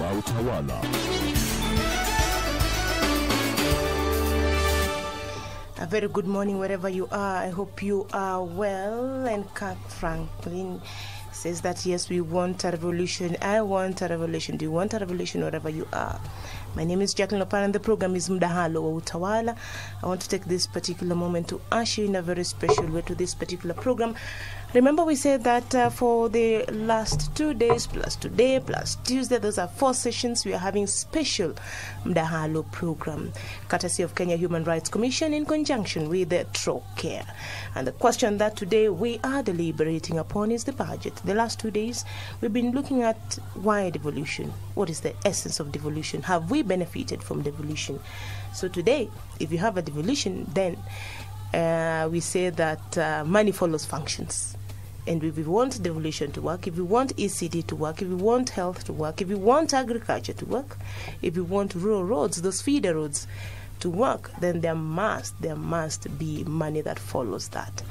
wa utawala. A very good morning wherever you are. I hope you are well. And Kirk Franklin says that yes, we want a revolution. I want a revolution. Do you want a revolution wherever you are? My name is Jacqueline Opara and the program is Mdahalo wa Utawala. I want to take this particular moment to usher you in a very special way to this particular program. Remember, we said that uh, for the last two days, plus today, plus Tuesday, those are four sessions. We are having special Mdahalo program, courtesy of Kenya Human Rights Commission in conjunction with the Trócaire. And the question that today we are deliberating upon is the budget. The last two days, we've been looking at why devolution. What is the essence of devolution? Have we benefited from devolution? So today, if you have a devolution, then uh, we say that uh, money follows functions. And if we want devolution to work, if we want ECD to work, if we want health to work, if we want agriculture to work, if we want rural roads, those feeder roads to work, then there must, there must be money that follows that.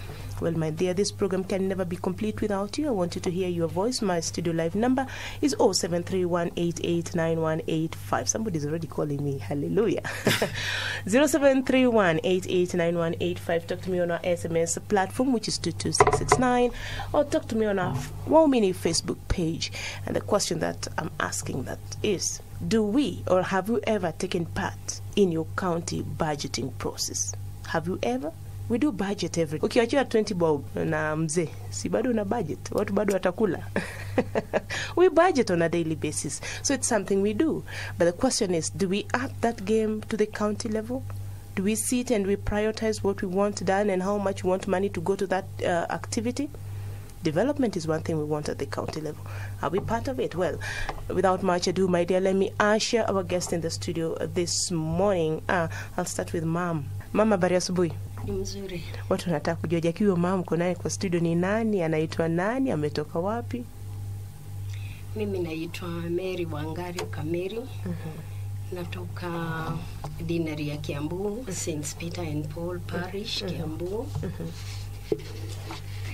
Well, my dear, this program can never be complete without you. I want you to hear your voice. My studio live number is 0731889185. Somebody's already calling me. Hallelujah. 0731889185. Talk to me on our SMS platform, which is 22669, or talk to me on our Waumini Facebook page. And the question that I'm asking that is, do we or have you ever taken part in your county budgeting process? Have you ever? We do budget every ukiachia 20 bob na mzee si bado una budget watu bado watakula we budget on a daily basis so it's something we do but the question is do we up that game to the county level do we sit and we prioritize what we want done and how much we want money to go to that uh, activity development is one thing we want at the county level. Are we part of it? Well, without much ado, my dear, let me usher our guest in the studio this morning. Uh, I'll start with mom. Mama, habari asubuhi. Mzuri. Watu wanataka kujua Jaki, huyo mama uko naye kwa studio ni nani? Anaitwa nani? Ametoka wapi? Mimi naitwa Mary Wangari Kameri. mm -hmm. Natoka dinari ya Kiambu, St Peter and Paul Parish, Kiambu. mm -hmm.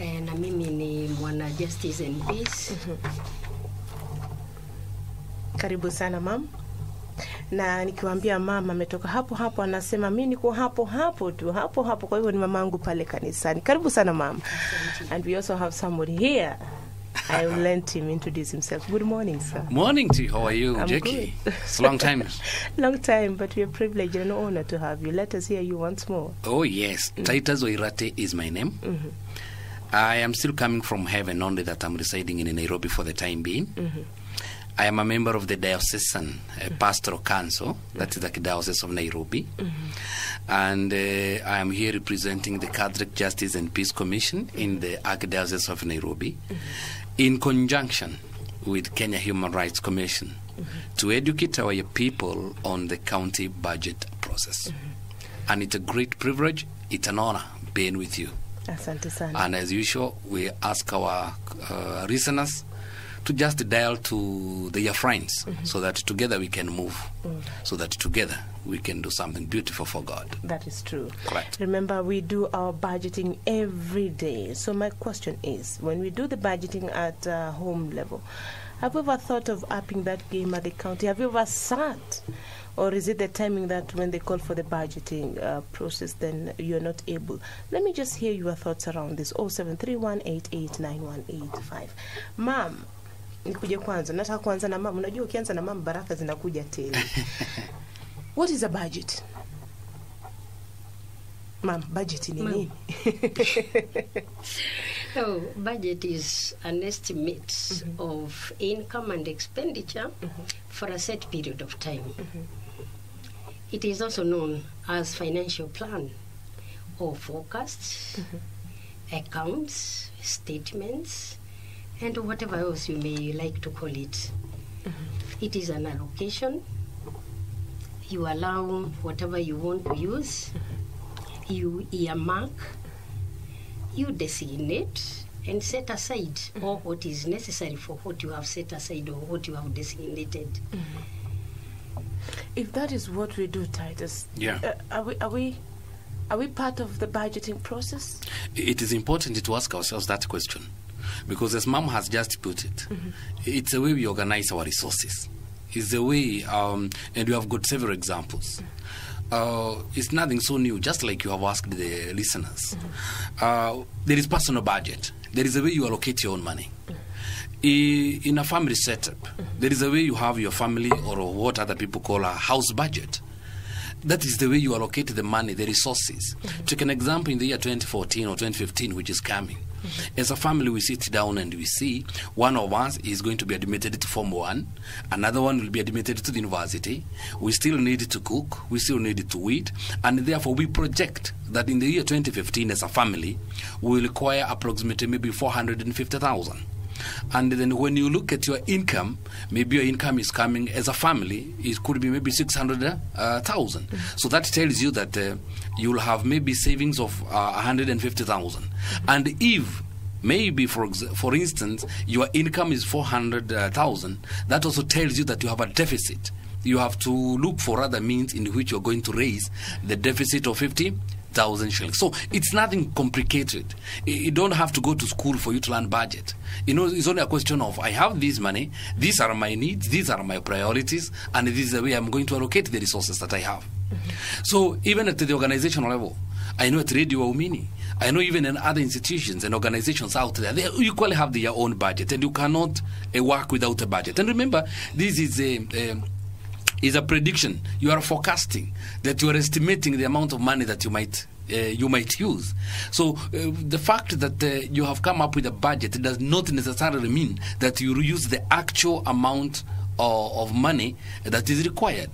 E, na mimi ni mwana Justice and Peace. mm -hmm. Karibu sana mam. Na nikiwaambia mama ametoka hapo hapo, anasema mi niko hapo hapo tu hapo hapo. Kwa hivyo ni mamangu pale kanisani. Karibu sana mama. And we also have somebody here. I will let him introduce himself. Good morning, sir. Morning to you. How are you, I'm Jackie? good. It's a long time. Long time, but we are privileged and honored to have you. Let us hear you once more. Oh, yes. Mm. Titus Oirate is my name. Mm-hmm. I am still coming from heaven, only that I'm residing in Nairobi for the time being. Mm-hmm. I am a member of the Diocesan uh, Pastoral Council, that is the Diocese of Nairobi. And uh, I am here representing the Catholic Justice and Peace Commission in the Archdiocese of Nairobi, in conjunction with Kenya Human Rights Commission, to educate our people on the county budget process. And it's a great privilege, it's an honor being with you. Asante sana. And as usual, we ask our uh, listeners to just dial to their friends so that together we can move, so that together we can do something beautiful for God. That is true. Correct. Remember, we do our budgeting every day. So, my question is when we do the budgeting at uh, home level, have you ever thought of upping that game at the county? Have you ever sat? Or is it the timing that when they call for the budgeting uh, process, then you're not able? Let me just hear your thoughts around this 0731889185. Ma'am, nikuje kwanza. Nataka kuanza na mama. Unajua ukianza na mama baraka zinakuja tena. What is a budget? Ma'am, budget ni nini? So, budget is an estimate mm -hmm. of income and expenditure mm -hmm. for a set period of time. Mm -hmm. It is also known as financial plan or forecasts, accounts, statements, and whatever else you may like to call it. Mm-hmm. It is an allocation. You allow whatever you want to use. Mm-hmm. You earmark you designate and set aside mm-hmm. all what is necessary for what you have set aside or what you have designated. If that is what we do, Titus, Yeah. uh, are we are we are we part of the budgeting process? It is important to ask ourselves that question because, as Mom has just put it, it's the way we organize our resources. It's the way, um, and we have got several examples. Uh, it's nothing so new, just like you have asked the listeners. Uh, there is personal budget. There is a way you allocate your own money. In a family setup, there is a way you have your family or what other people call a house budget. That is the way you allocate the money, the resources. Take an example in the year 2014 or 2015, which is coming. As a family, we sit down and we see one of us is going to be admitted to Form 1, another one will be admitted to the university. We still need to cook, we still need to eat, and therefore we project that in the year 2015, as a family, we will require approximately maybe 450,000. And then when you look at your income, maybe your income is coming as a family, it could be maybe 600,000. So that tells you that uh, you'll have maybe savings of uh, 150,000. And if maybe for for instance your income is 400,000 that also tells you that you have a deficit you have to look for other means in which you're going to raise the deficit of 50 thousand shillings. So it's nothing complicated. You don't have to go to school for you to learn budget. You know, it's only a question of I have this money, these are my needs, these are my priorities, and this is the way I'm going to allocate the resources that I have. So even at the organizational level, I know at Radio Waumini, I know even in other institutions and organizations out there, they equally have their own budget, and you cannot uh, work without a budget. And remember, this is a, a is a prediction. You are forecasting that you are estimating the amount of money that you might uh, you might use. So uh, the fact that uh, you have come up with a budget does not necessarily mean that you use the actual amount of, of money that is required.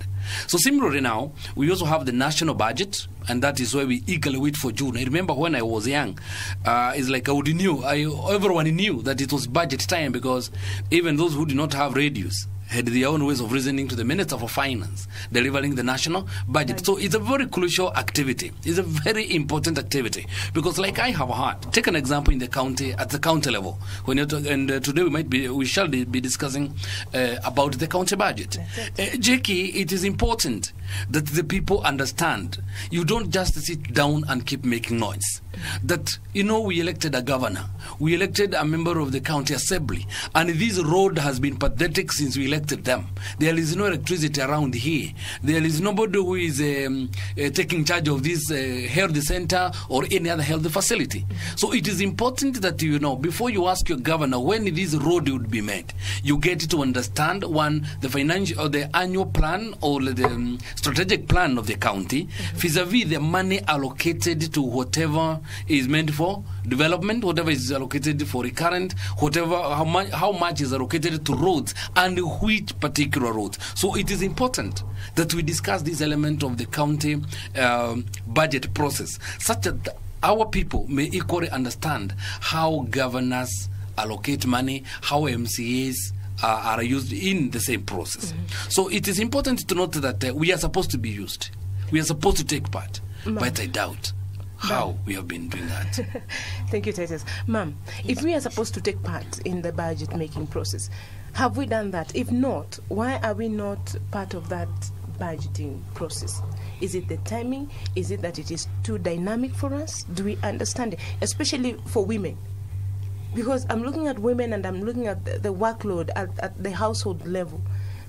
So similarly now, we also have the national budget, and that is where we eagerly wait for June. I remember when I was young, uh, it's like I would knew, I, everyone knew that it was budget time because even those who did not have radios had their own ways of reasoning to the Minister for Finance, delivering the national budget. So it's a very crucial activity. It's a very important activity because, like I have heard, take an example in the county at the county level. When and uh, today we might be we shall be be discussing uh, about the county budget. Uh, Jackie, it is important that the people understand. You don't just sit down and keep making noise. That you know we elected a governor, we elected a member of the county assembly, and this road has been pathetic since we elected them. There is no electricity around here. There is nobody who is um, uh, taking charge of this uh, health center or any other health facility. So it is important that you know before you ask your governor when this road would be made, you get to understand one the financial or the annual plan or the um, strategic plan of the county vis-a-vis the money allocated to whatever is meant for development, whatever is allocated for recurrent, whatever how much how much is allocated to roads and which particular roads. So it is important that we discuss this element of the county um, budget process, such that our people may equally understand how governors allocate money, how MCAs uh, are used in the same process. So it is important to note that uh, we are supposed to be used. We are supposed to take part. But I doubt how we have been doing that. Thank you, Titus. Ma'am, if we are supposed to take part in the budget making process, have we done that? If not, why are we not part of that budgeting process? Is it the timing? Is it that it is too dynamic for us? Do we understand it? Especially for women. Because I'm looking at women and I'm looking at the, the workload at, at the household level.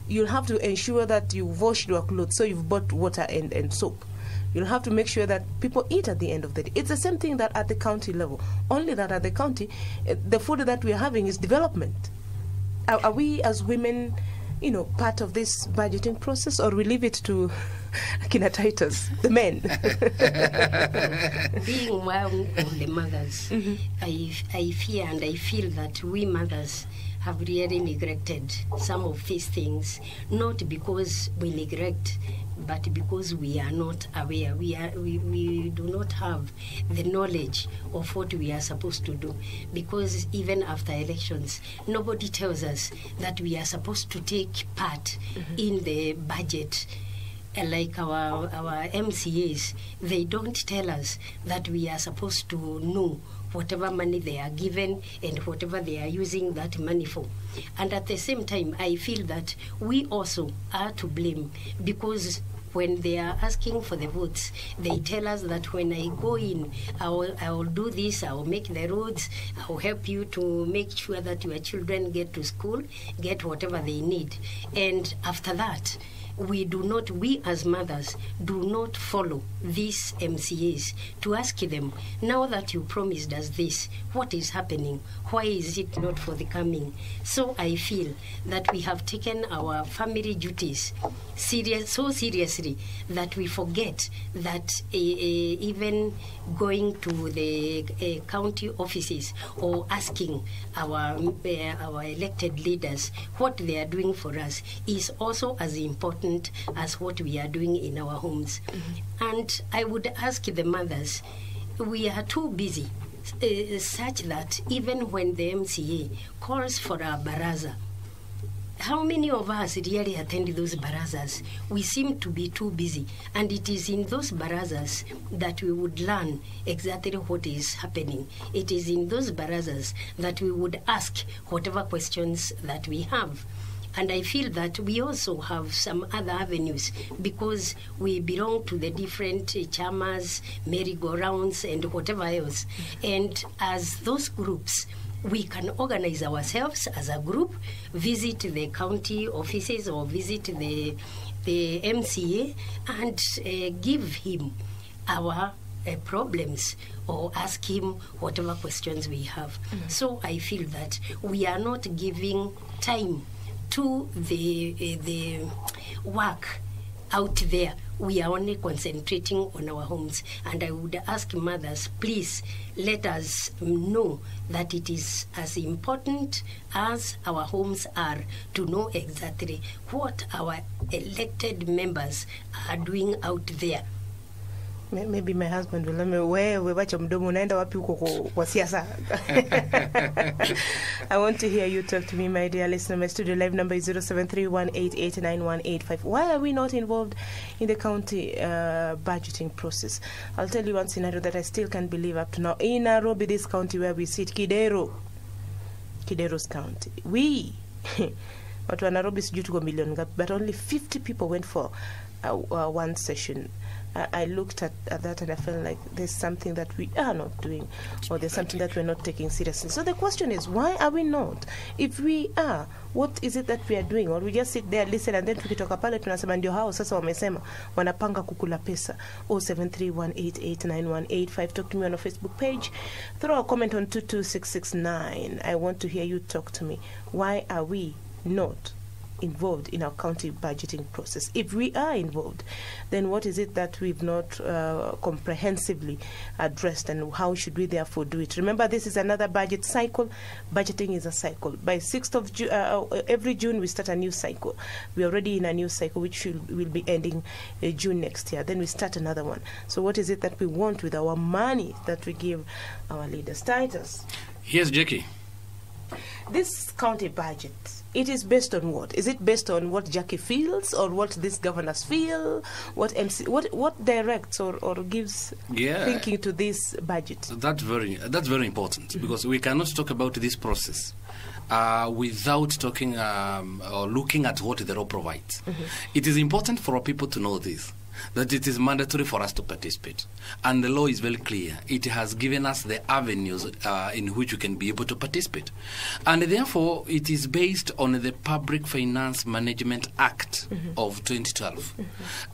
You'll have to ensure that you've washed your clothes, so you've bought water and, and soap. You'll have to make sure that people eat at the end of the day. It's the same thing that at the county level. Only that at the county, eh, the food that we're having is development. Are, are we as women, you know, part of this budgeting process, or we leave it to Akina Titus, the men? being one of the mothers, I, I fear and I feel that we mothers have really neglected some of these things, not because we neglect, but because we are not aware. We, are, we, we do not have the knowledge of what we are supposed to do. Because even after elections, nobody tells us that we are supposed to take part in the budget uh, like our our MCAs, they don't tell us that we are supposed to know whatever money they are given and whatever they are using that money for. And at the same time, I feel that we also are to blame because when they are asking for the votes, they tell us that when I go in, I will, I will do this, I will make the roads, I will help you to make sure that your children get to school, get whatever they need. And after that, we do not, we as mothers, do not follow these MCAs to ask them, now that you promised us this, what is happening? Why is it not forthcoming? So I feel that we have taken our family duties serious, so seriously that we forget that uh, even going to the uh, county offices or asking our uh, our elected leaders what they are doing for us is also as important as what we are doing in our homes. And I would ask the mothers, we are too busy. Uh, such that even when the MCA calls for a baraza, how many of us really attend those barazas? We seem to be too busy. And it is in those barazas that we would learn exactly what is happening. It is in those barazas that we would ask whatever questions that we have. And I feel that we also have some other avenues because we belong to the different uh, chamas, merry-go-rounds, and whatever else. And as those groups, we can organize ourselves as a group, visit the county offices or visit the, the MCA and uh, give him our uh, problems or ask him whatever questions we have. So I feel that we are not giving time to the, uh, the work out there. We are only concentrating on our homes. And I would ask mothers, please let us know that it is as important as our homes are to know exactly what our elected members are doing out there. May- maybe my husband will let me wewe wacha mdomo unaenda wapi huko kwa siasa? I want to hear you talk to me my dear listener. My studio live number is 0731889185 why are we not involved in the county uh, budgeting process? I'll tell you one scenario that i still can't believe up to now. In nairobi this county where we sit kidero. Kidero's county. We watu wa nairobi sijui tuko milioni ngapi but only 50 people went for uh, uh, one session I, I looked at, at that and I felt like there's something that we are not doing, or there's something that we're not taking seriously. So the question is, why are we not? If we are, what is it that we are doing? Or we just sit there, listen, and then tukitoka pale tunasema ndio hao sasa wamesema wanapanga kukula pesa. 0731889185. Talk to me on our Facebook page. Throw a comment on 22669. I want to hear you talk to me. Why are we not involved in our county budgeting process. If we are involved, then what is it that we've not uh, comprehensively addressed, and how should we therefore do it? Remember, this is another budget cycle. Budgeting is a cycle. By 6th of Ju- uh, uh, every June, we start a new cycle. We're already in a new cycle, which will, will be ending uh, June next year. Then we start another one. So, what is it that we want with our money that we give our leaders? Titus, Here's Jackie. this county budget it is based on what is it based on what jackie feels or what these governors feel what mc what what directs or, or gives Yeah. thinking to this budget That's very that's very important because we cannot talk about this process uh, without talking um, or looking at what the law provides. It is important for our people to know this. That it is mandatory for us to participate, and the law is very clear. It has given us the avenues uh, in which we can be able to participate, and therefore it is based on the Public Finance Management Act of 2012.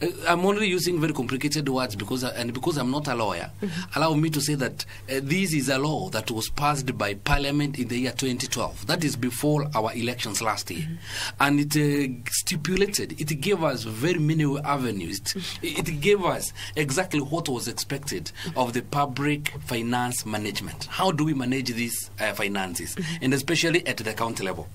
Uh, I'm only using very complicated words because, I, and because I'm not a lawyer, allow me to say that uh, this is a law that was passed by Parliament in the year 2012. That is before our elections last year, and it uh, stipulated, it gave us very many avenues. It, gave us exactly what was expected of the public finance management. How do we manage these uh, finances, and especially at the county level?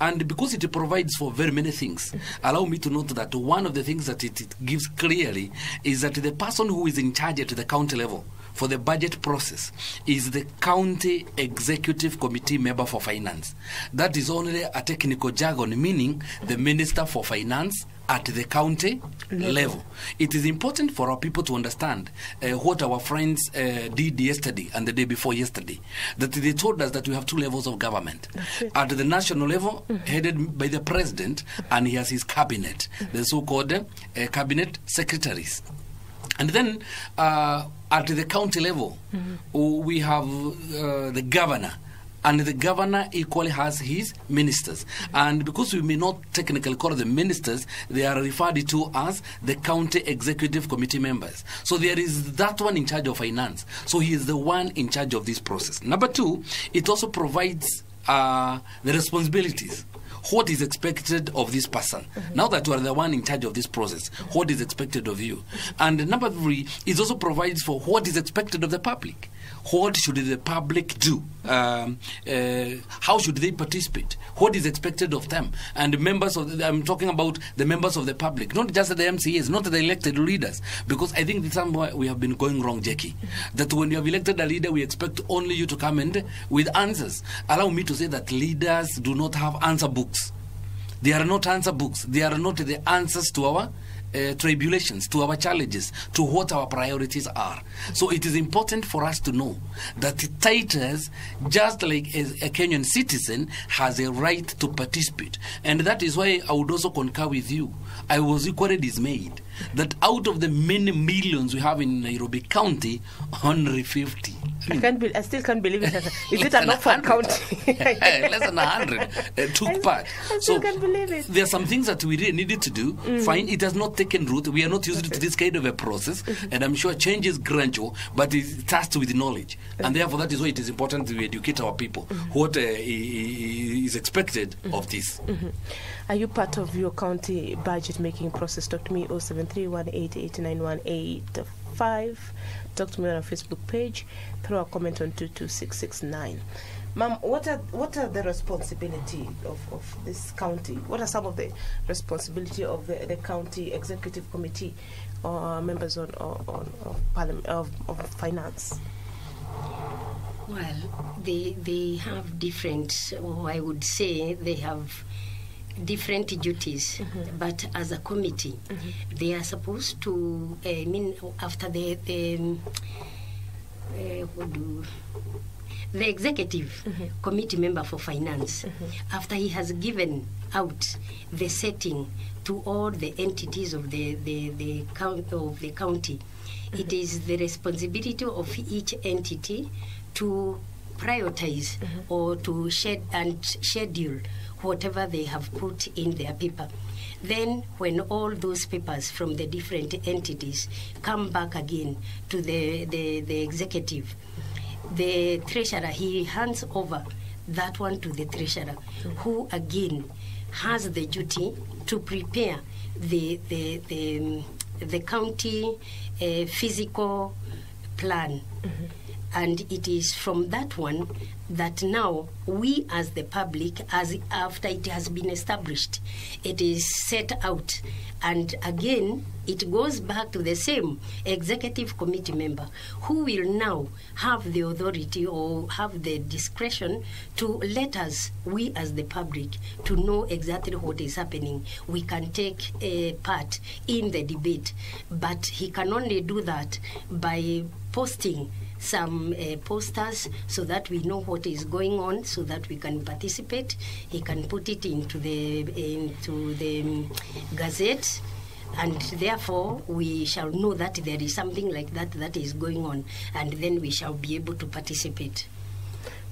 And because it provides for very many things, allow me to note that one of the things that it, it gives clearly is that the person who is in charge at the county level for the budget process is the county executive committee member for finance. That is only a technical jargon, meaning the minister for finance at the county level. It is important for our people to understand uh, what our friends uh, did yesterday and the day before yesterday. That they told us that we have two levels of government. At the national level, headed by the president, and he has his cabinet, the so-called uh, cabinet secretaries. And then uh, at the county level, we have uh, the governor. And the governor equally has his ministers. And because we may not technically call them ministers, they are referred to as the county executive committee members. So there is that one in charge of finance. So he is the one in charge of this process. Number two, it also provides uh, the responsibilities what is expected of this person. Mm-hmm. Now that you are the one in charge of this process, what is expected of you? And number three, it also provides for what is expected of the public. What should the public do? Um, uh, how should they participate? What is expected of them? And members of, the, I'm talking about the members of the public, not just the MCAs, not the elected leaders, because I think this we have been going wrong, Jackie. That when you have elected a leader, we expect only you to come and with answers. Allow me to say that leaders do not have answer books. They are not answer books. They are not the answers to our uh, tribulations, to our challenges, to what our priorities are. So it is important for us to know that Titus, just like a, a Kenyan citizen, has a right to participate. And that is why I would also concur with you. I was equally dismayed that out of the many millions we have in Nairobi County, only 50. I can't be, I still can't believe it. Is it an offer county? Less than 100 uh, took I, part. I still so can't believe it. There are some things that we really needed to do. Mm. Fine, it has not taken root. We are not used to this kind of a process. Mm-hmm. and I'm sure change is gradual, but it starts with knowledge. Mm-hmm. And therefore, that is why it is important to educate our people mm-hmm. what uh, is expected mm-hmm. of this. Mm-hmm. Are you part of your county budget making process? Dr. Me 07 Three one eight eight nine one eight five. Talk to me on our Facebook page, throw a comment on 22669. Ma'am, what are what are the responsibility of, of this county? What are some of the responsibility of the, the county executive committee or members on, on, on parliament, of, of finance? Well, they they have different. I would say they have different duties. But as a committee, they are supposed to. uh, I mean, after the the. um, uh, do the executive committee member for finance, after he has given out the setting to all the entities of the, the, the count of the county, it is the responsibility of each entity to prioritize or to shed and schedule whatever they have put in their paper. Then, when all those papers from the different entities come back again to the, the, the executive, the treasurer, he hands over that one to the treasurer, who again has the duty to prepare the, the, the, the county uh, physical plan. And it is from that one that now we, as the public, as after it has been established, it is set out, and again it goes back to the same executive committee member who will now have the authority or have the discretion to let us, we as the public, to know exactly what is happening. We can take a part in the debate, but he can only do that by posting some uh, posters so that we know what is going on so that we can participate. He can put it into the into the um, gazette. And therefore we shall know that there is something like that that is going on. And then we shall be able to participate.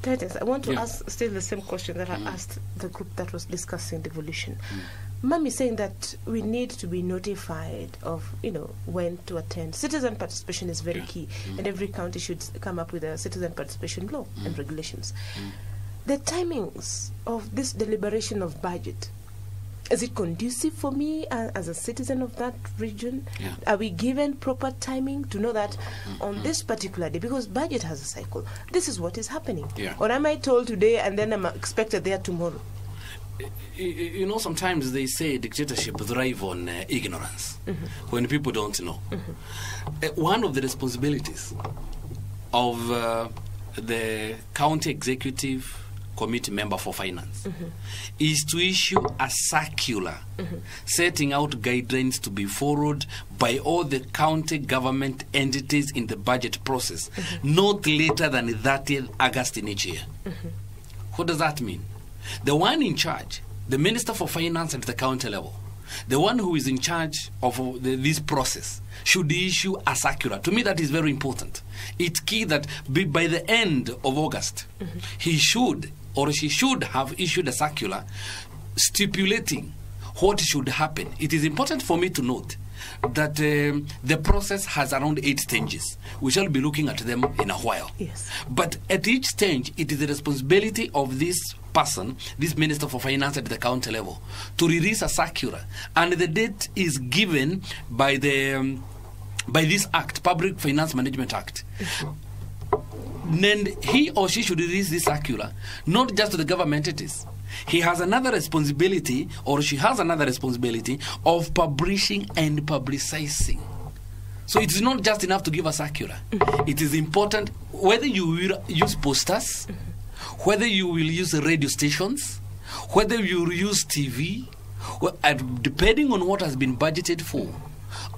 Titus, I want to Yeah. ask still the same question that I asked the group that was discussing devolution. Mom is saying that we need to be notified of, you know, when to attend. Citizen participation is very Yeah. key, mm. and every county should come up with a citizen participation law and mm. regulations. Mm. The timings of this deliberation of budget. Is it conducive for me uh, as a citizen of that region? Yeah. Are we given proper timing to know that mm-hmm. on this particular day, because budget has a cycle, this is what is happening? Yeah. Or am I told today and then I'm expected there tomorrow? You know, sometimes they say dictatorship thrive on uh, ignorance when people don't know. Uh, one of the responsibilities of uh, the county executive committee member for finance is to issue a circular setting out guidelines to be followed by all the county government entities in the budget process not later than 30th August in each year. What does that mean? The one in charge, the Minister for Finance at the county level, the one who is in charge of the, this process, should issue a circular. To me, that is very important. It's key that be, by the end of August, he should or she should have issued a circular stipulating what should happen. It is important for me to note that um, the process has around eight stages. We shall be looking at them in a while. Yes. But at each stage, it is the responsibility of this person, this Minister for Finance at the county level, to release a circular. And the date is given by the um, by this act, Public Finance Management Act. Then he or she should release this circular, not just to the government entities. He has another responsibility, or she has another responsibility, of publishing and publicizing. So it is not just enough to give a circular. It is important whether you will use posters, whether you will use radio stations, whether you will use TV, depending on what has been budgeted for.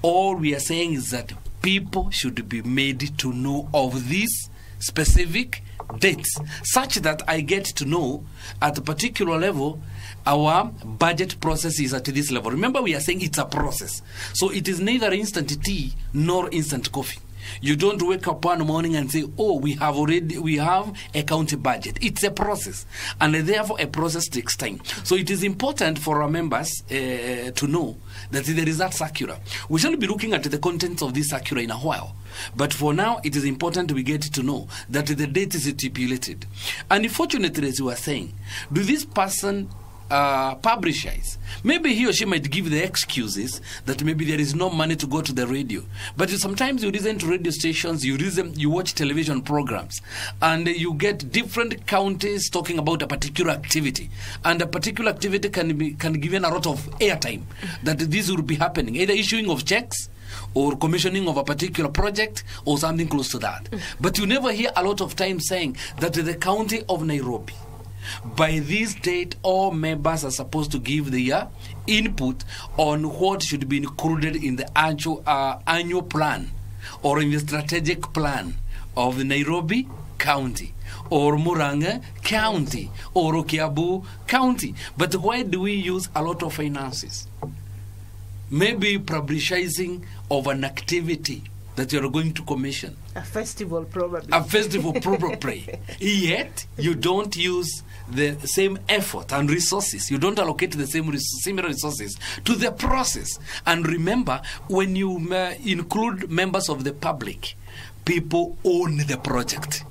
All we are saying is that people should be made to know of these specific dates, such that I get to know at a particular level our budget process is at this level. Remember, we are saying it's a process. So it is neither instant tea nor instant coffee. You don't wake up one morning and say, "Oh, we have already we have a county budget." It's a process, and therefore a process takes time. So it is important for our members uh, to know that there is that circular. We shall be looking at the contents of this circular in a while. But for now, it is important we get to know that the date is stipulated. And unfortunately, as you were saying, do this person uh, publicize. Maybe he or she might give the excuses that maybe there is no money to go to the radio. But sometimes you listen to radio stations, you listen, you watch television programs, and you get different counties talking about a particular activity, and a particular activity can be can give a lot of airtime that this will be happening, either issuing of checks or commissioning of a particular project or something close to that. But you never hear a lot of time saying that the county of Nairobi by this date, all members are supposed to give their input on what should be included in the annual, uh, annual plan or in the strategic plan of Nairobi County or Muranga County or Okiabu County. But why do we use a lot of finances? Maybe publicizing of an activity that you are going to commission A festival, probably. a festival probably. Yet you don't use the same effort and resources. You don't allocate the same res- similar resources to the process. And remember, when you uh, include members of the public, people own the project.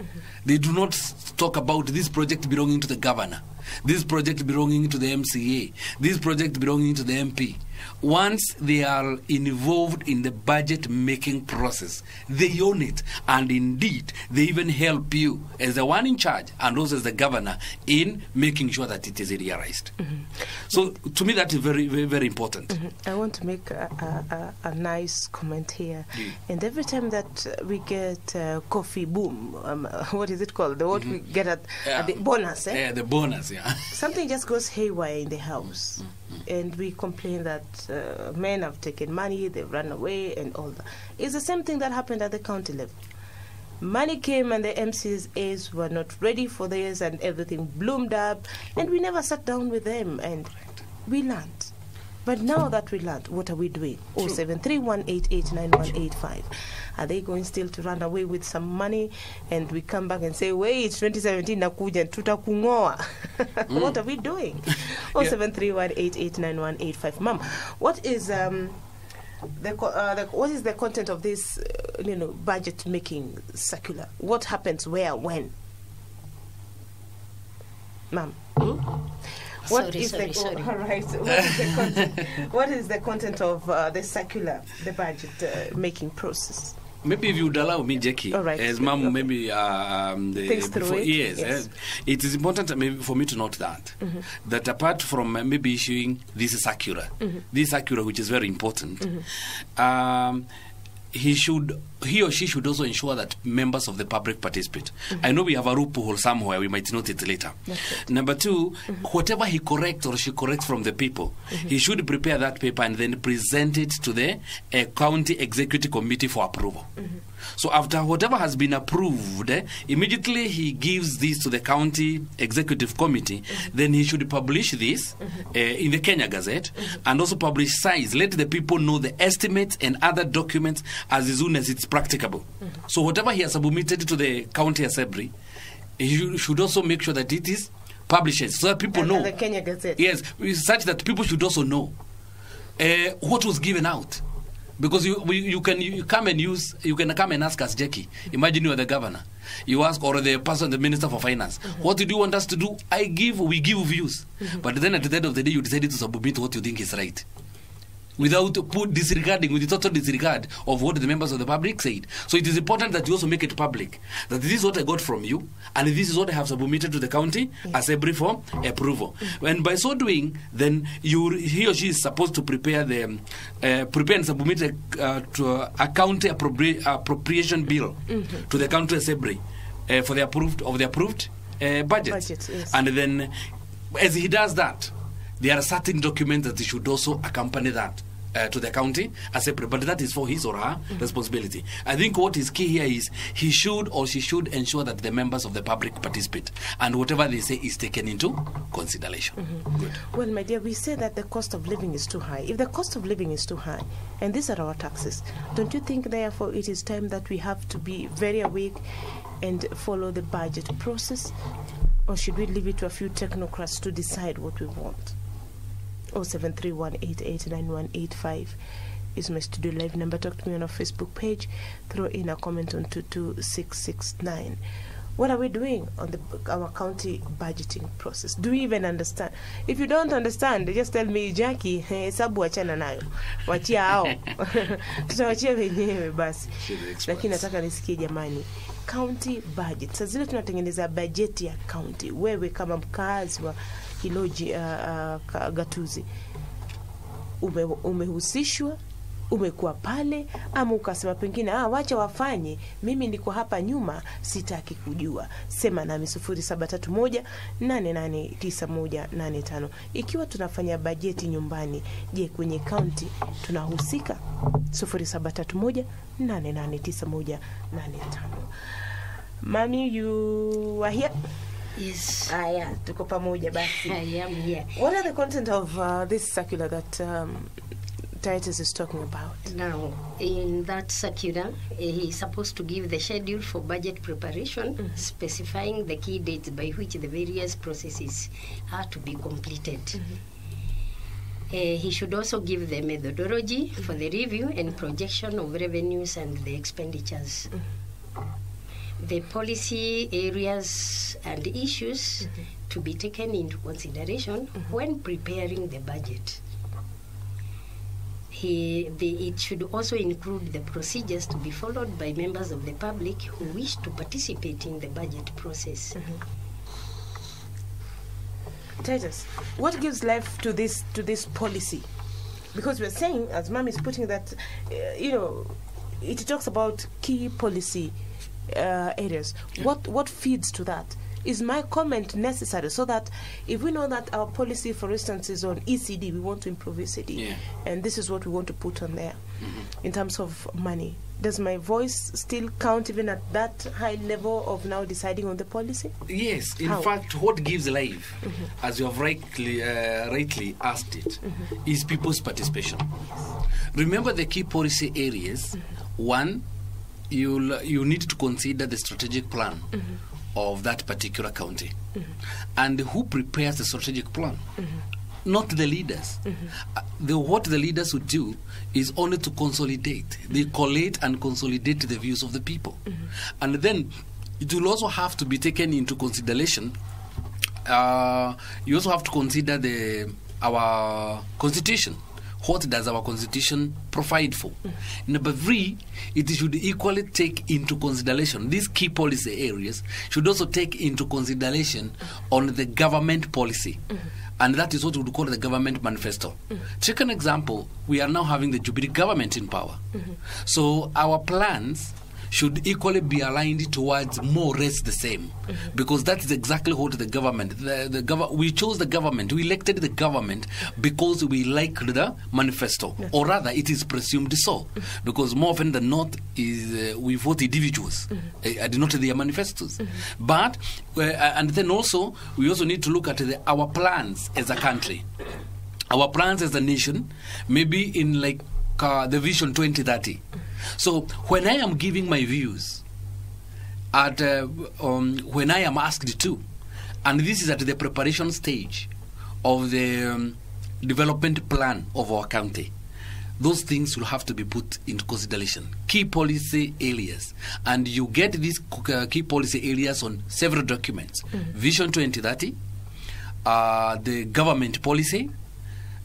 They do not talk about this project belonging to the governor, this project belonging to the MCA, this project belonging to the MP. Once they are involved in the budget making process, they own it. And indeed, they even help you as the one in charge and also as the governor in making sure that it is realized. So, to me, that is very, very, very important. I want to make a, a, a, a nice comment here. And every time that we get uh, coffee boom, um, what is it called? The what we get at, at the bonus, eh? Yeah, the bonus, yeah. something just goes haywire in the house and we complain that uh, men have taken money they've run away and all that. It's the same thing that happened at the county level. Money came and the mcas were not ready for this and everything bloomed up and we never sat down with them and we learned but now that we learned what are we doing? 0731889185 are they going still to run away with some money and we come back and say wait 2017 nakuja tutakungoa. What are we doing? 0731889185 mom what is um the, co- uh, the what is the content of this uh, you know budget making circular? What happens where when? Ma'am What Sorry, is sorry, the sorry. all right? What is the content, what is the content of uh, the circular, the budget uh, making process? Maybe if you would allow me, Jackie, All right. as mom, Okay. maybe um, the, Thinks before- it, yes, yes. eh, it is important uh, maybe for me to note that Mm-hmm. that apart from uh, maybe issuing this circular, Mm-hmm. this circular which is very important, um, he should he or she should also ensure that members of the public participate. I know we have a loophole somewhere, we might note it later. Number 2 mm-hmm. whatever he corrects or she corrects from the people, mm-hmm. he should prepare that paper and then present it to the uh, county executive committee for approval. Mm-hmm. So after whatever has been approved, eh, immediately he gives this to the county executive committee. Then he should publish this uh, in the Kenya Gazette and also publicize. Let the people know the estimates and other documents as soon as it's practicable. So whatever he has submitted to the county assembly, he should- should also make sure that it is published so that people And know. the Kenya Gazette. Yes, such that people should also know uh, what was given out. Because you, we, you can you come and use you can come and ask us Jackie. Imagine you are the governor. You ask or the person the minister for finance. What do you want us to do? I give we give views. Mm-hmm. But then at the end of the day you decided to submit what you think is right. Without put disregarding, with the total disregard of what the members of the public said. So it is important that you also make it public. That this is what I got from you, and this is what I have submitted to the county as a brief form approval. And by so doing, then you he or she is supposed to prepare the um, uh, prepare and submit a, uh, to a, county appropri- appropriation bill to the county assembly uh, for the approved of the approved uh, budget. Budget, yes. And then, as he does that, there are certain documents that should also accompany that. Uh, to the county as separate, but that is for his or her responsibility. I think what is key here is he should or she should ensure that the members of the public participate and whatever they say is taken into consideration. Good. Well, my dear, we say that the cost of living is too high. If the cost of living is too high, and these are our taxes, don't you think, therefore, it is time that we have to be very awake and follow the budget process? Or should we leave it to a few technocrats to decide what we want? 0731889185 is my studio live number. Talk to me on our Facebook page. Throw in a comment on 22669. What are we doing on the our county budgeting process? Do we even understand? If you don't understand, just tell me Jackie, eh, hesabu wachana nayo. Wachia hao. Tutawachia wenyewe basi. She's the experts. Lakini nataka nisikie jamani. County budget. Sasa zile tunatengeneza bajeti ya county. Wewe kama mkazi wa hilo ji- uh, uh, gatuzi. Ume, umehusishwa umekuwa pale ama ukasema pengine ah, wacha wafanye mimi niko hapa nyuma sitaki kujua. Sema nami sufuri saba tatu moja nane nane tisa moja nane tano. Ikiwa tunafanya bajeti nyumbani je kwenye kaunti tunahusika? Sufuri saba tatu moja nane nane tisa moja nane tano. Mami you are here Yes, haya tuko pamoja basi I am here. What are the content of uh, this circular that um, Titus is talking about? Now, in that circular, eh, he is supposed to give the schedule for budget preparation, specifying the key dates by which the various processes are to be completed. Eh, he should also give the methodology for the review and projection of revenues and the expenditures. The policy areas and issues mm-hmm. to be taken into consideration mm-hmm. when preparing the budget. He, the, it should also include the procedures to be followed by members of the public who wish to participate in the budget process. Mm-hmm. Titus, what gives life to this to this policy? Because we're saying, as Mom is putting that, uh, you know, it talks about key policy uh, areas. What what feeds to that? Is my comment necessary so that if we know that our policy, for instance, is on ECD, we want to improve ECD, Yeah. and this is what we want to put on there in terms of money. Does my voice still count even at that high level of now deciding on the policy? Yes, in How? fact, what gives life, as you have rightly, uh, rightly asked it, is people's participation. Remember the key policy areas. One, you you need to consider the strategic plan mm-hmm. of that particular county, mm-hmm. and who prepares the strategic plan. Mm-hmm. Not the leaders. Uh, the, what the leaders would do is only to consolidate. They collate and consolidate the views of the people. And then it will also have to be taken into consideration uh, you also have to consider the our constitution. What does our constitution provide for? Number three, it should equally take into consideration these key policy areas should also take into consideration on the government policy And that is what we would call the government manifesto. Take an example. We are now having the Jubilee government in power. So our plans should equally be aligned towards more or less the same, because that is exactly what the government. The, the gov- we chose the government. We elected the government because we liked the manifesto, or rather, it is presumed so, because more often than not, is uh, we vote individuals, uh, and not their manifestos. But uh, and then also we also need to look at the, our plans as a country our plans as a nation, maybe in like uh, the Vision 2030. So when I am giving my views, at uh, um, when I am asked to, and this is at the preparation stage of the um, development plan of our county. Those things will have to be put into consideration. Key policy areas, and you get these uh, key policy areas on several documents: Vision 2030, uh, the government policy,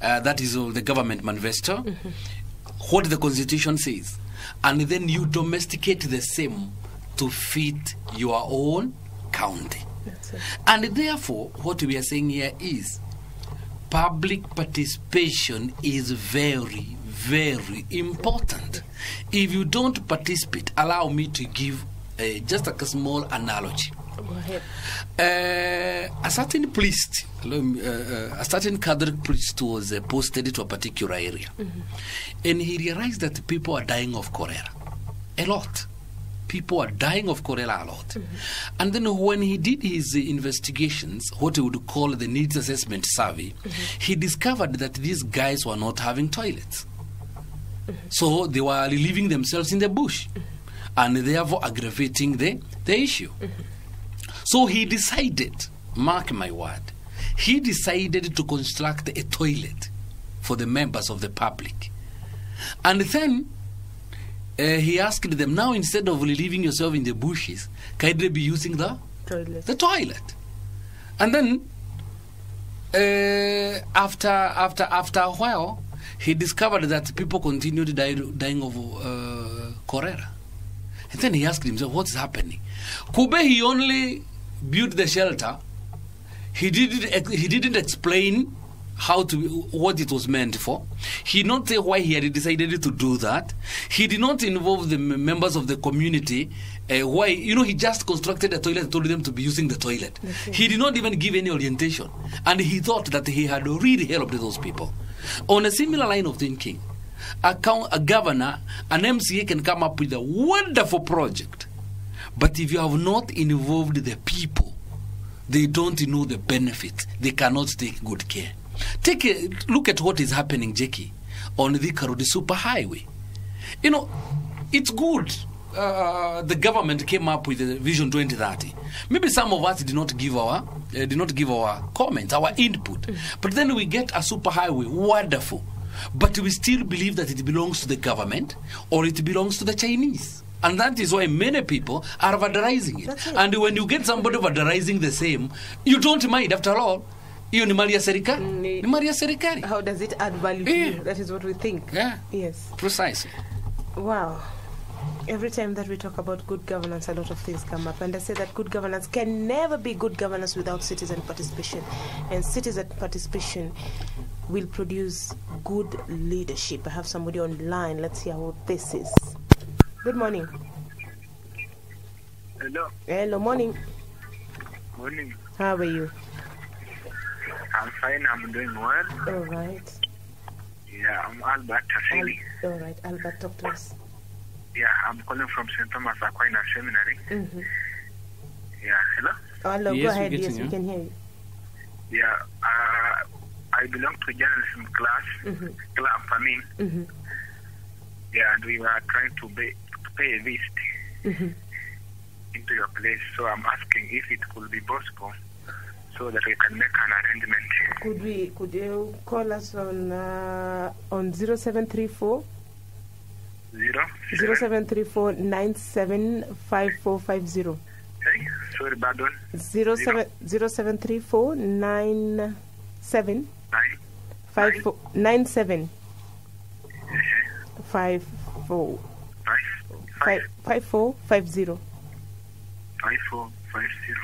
uh, that is uh, the government manifesto, what the constitution says, and then you domesticate the same to fit your own county. And therefore, what we are saying here is public participation is very, very important. If you don't participate, allow me to give uh, just a small analogy. Go ahead. Uh, a certain priest, uh, uh, a certain Catholic priest was uh, posted to a particular area, and he realized that people are dying of cholera, a lot. People are dying of cholera a lot. And then when he did his investigations, what he would call the needs assessment survey, he discovered that these guys were not having toilets. So they were relieving themselves in the bush and therefore aggravating the, the issue. So he decided, mark my word, he decided to construct a toilet for the members of the public. And then uh, he asked them, now instead of leaving yourself in the bushes, can they be using the, Toilet. the toilet? And then uh, after after after a while, he discovered that people continued die, dying of uh, cholera. And then he asked himself, "What's happening?" Kube he only built the shelter. He didn't he didn't explain how to what it was meant for. He did not say why he had decided to do that. He did not involve the members of the community. Uh, why you know he just constructed a toilet and told them to be using the toilet. He did not even give any orientation, and he thought that he had really helped those people. On a similar line of thinking, a, a governor, an MCA can come up with a wonderful project, but if you have not involved the people, they don't know the benefits. They cannot take good care. Take a look at what is happening, Jackie, on the Karudi Superhighway. You know, it's good. Uh, the government came up with the Vision 2030. Maybe some of us did not give our uh, did not give our comments, our input. But then we get a superhighway, wonderful. But we still believe that it belongs to the government or it belongs to the Chinese. And that is why many people are vandalizing it. And when you get somebody vandalizing the same, you don't mind. After all, hiyo ni mali ya serikali. Mm, Ni mali ya serikali. How does it add value to Yeah. you? That is what we think. Yeah, Yes. precisely. Wow. Every time that we talk about good governance, a lot of things come up. And I say that good governance can never be good governance without citizen participation. And citizen participation will produce good leadership. I have somebody online. Let's hear what this is. Good morning. Hello, Hello, morning. morning. How are you? I'm fine. I'm doing well. All right. Yeah, I'm Albert Al- Asili. all right, Albert, talk to us. Yeah, I'm calling from St. Thomas Aquinas Seminary. Mm-hmm. Yeah, hello. Hello, Yes, go ahead. getting Yes, we can hear you. Yeah, uh, I belong to journalism class, Mm-hmm. club, I mean. Mm-hmm. Yeah, and we were trying to, pay to pay a visit Mm-hmm. into your place. So I'm asking if it could be possible so that we can make an arrangement. Could we? Could you call us on uh, on zero seven three four Zero? zero seven- three four nine seven five four five zero Hey, sorry, pardon. zero seven zero seven three four nine seven Nine. five four nine seven Uh-huh. five four Five. five Five. five four five zero.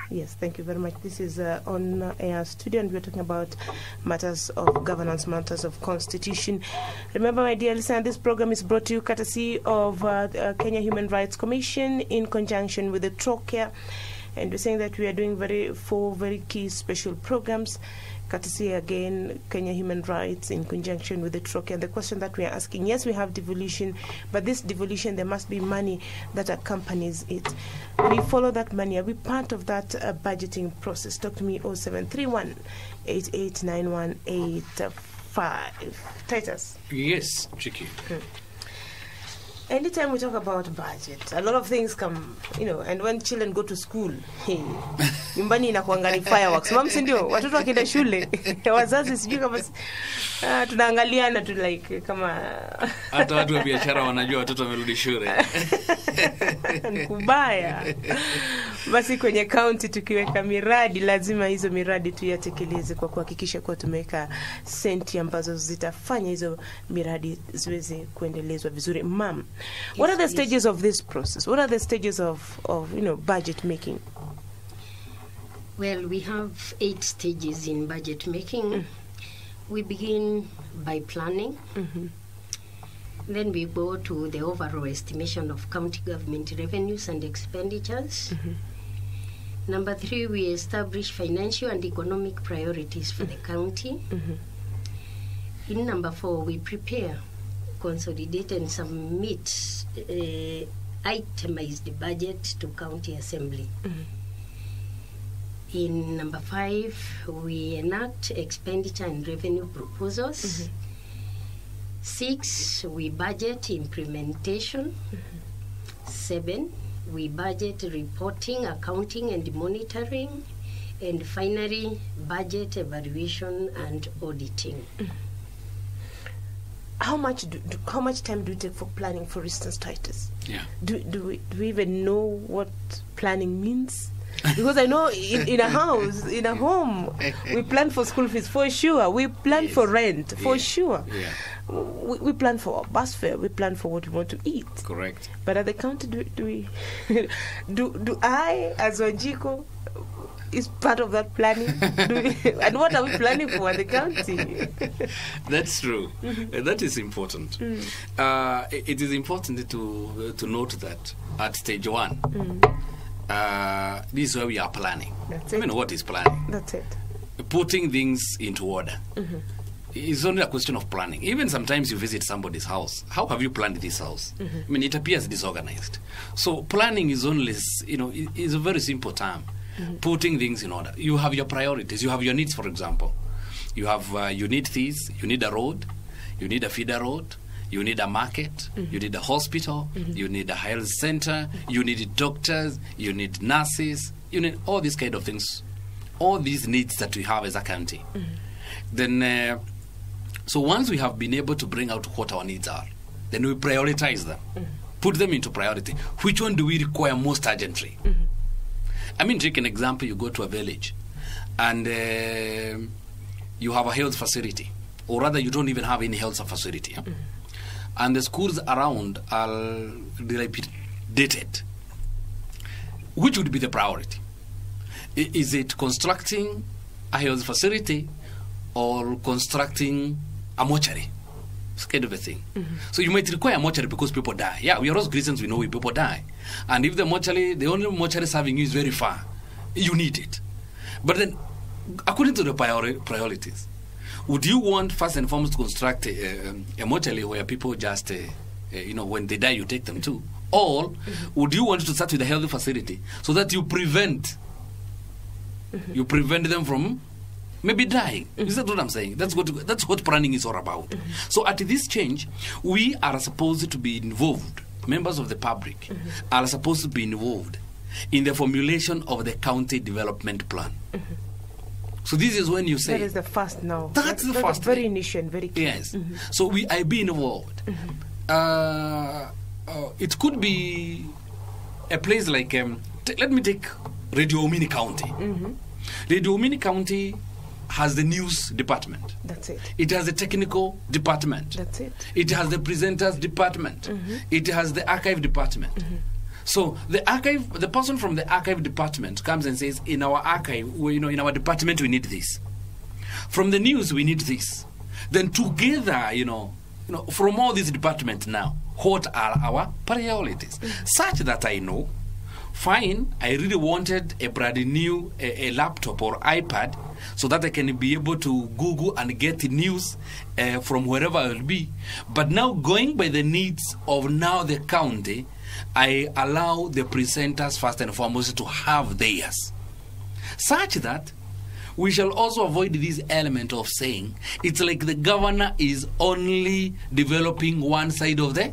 Yes, thank you very much. This is uh, on air studio, and we're talking about matters of governance, matters of constitution. Remember, my dear listener, this program is brought to you courtesy of uh, the Kenya Human Rights Commission in conjunction with the Trócaire. And we're saying that we are doing very four very key special programs courtesy again Kenya Human Rights in conjunction with the Troke. And the question that we are asking, yes, we have devolution, but this devolution there must be money that accompanies it. We follow that money. Are we part of that uh, budgeting process? Talk to me 0731 889185. Titus. Yes, Chiki. Anytime we talk about budget, a lot of things come, you know, and when children go to school, hey, nyumbani inakuanga ni fireworks. Mam, si ndio? Watoto wakienda shule, wazazi sijui kama ah, tunaangaliana tu like kama hata watu wa biashara wanajua watoto wamerudi shule ni kubaya. Basi kwenye kaunti tukiweka miradi, lazima hizo miradi tuyatekeleze kwa kuhakikisha kuwa tumeweka senti ambazo zitafanya hizo miradi ziweze kuendelezwa vizuri. Mam, what are the Yes, stages of this process? What are the stages of, of you know, budget making? Well, we have eight stages in budget making. Mm. We begin by planning. Mm-hmm. Then we go to the overall estimation of county government revenues and expenditures. Mm-hmm. Number three, we establish financial and economic priorities for the mm. county. Mm-hmm. In number four, we prepare, consolidate, and submit uh, itemized budget to county assembly. Mm-hmm. In number five, we enact expenditure and revenue proposals. Mm-hmm. Six, we budget implementation. Mm-hmm. Seven, we budget reporting, accounting, and monitoring. And finally, budget evaluation and auditing. How much do, do how much time do you take for planning, for instance, Titus? yeah Do do we, do we even know what planning means? Because I know in, in a house, in a home, we plan for school fees for sure. We plan Yes. for rent for Yeah. sure. yeah We, we plan for our bus fare. We plan for what we want to eat. correct But at the county, do, do we? do do I, as Wanjiku, is part of that planning? we, and what are we planning for the county? That's true. Uh, That is important. Uh, i- it is important to to note that at stage one, uh, this is where we are planning. That's I it. mean, what is planning? That's it. Putting things into order. It's only a question of planning. Even sometimes you visit somebody's house. How have you planned this house? I mean, it appears disorganized. So planning is only, you know, is a very simple term. Mm-hmm. Putting things in order. You have your priorities. You have your needs, for example. You have uh, you need these, You need a road. You need a feeder road. You need a market. Mm-hmm. You need a hospital. Mm-hmm. You need a health center. You need doctors. You need nurses. You need all these kind of things. All these needs that we have as a county. Then, uh, so once we have been able to bring out what our needs are, then we prioritize them, put them into priority. Which one do we require most urgently? I mean, take an example. You go to a village, and um you have a health facility, or rather, you don't even have any health facility, yeah? and the schools around are dilapidated. Which would be the priority? Is it constructing a health facility or constructing a mortuary? It's kind of a thing. So you might require a mortuary because people die. Yeah, we are all Christians, we know we people die. And if the mortuary, the only mortuary serving you is very far, you need it. But then, according to the priori- priorities, would you want first and foremost to construct a, a, mortuary where people just, uh, uh, you know, when they die, you take them to? Or would you want to start with a healthy facility so that you prevent you prevent them from maybe dying. Is that what I'm saying? That's what that's what planning is all about. So at this change, we are supposed to be involved. Members of the public are supposed to be involved in the formulation of the county development plan. So this is when you say That is the first now. That's the first Very initial very key. Yes. So we I be involved. Uh, uh, it could be a place like um, t- let me take Radio Waumini County. Radio Waumini County has the news department. That's it. It has the technical department. That's it. It has the presenters department. Mm-hmm. It has the archive department. Mm-hmm. So the archive, the person from the archive department comes and says, in our archive, we, you know, in our department, we need this. From the news, we need this. Then together, you know, you know, from all these departments now, what are our priorities? Mm-hmm. Such that I know, fine, I really wanted a brand new a, a laptop or iPad so that I can be able to Google and get the news uh, from wherever I will be. But now, going by the needs of now the county, I allow the presenters first and foremost to have theirs, such that we shall also avoid this element of saying it's like the governor is only developing one side of the